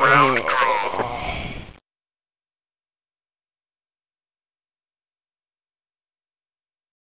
Round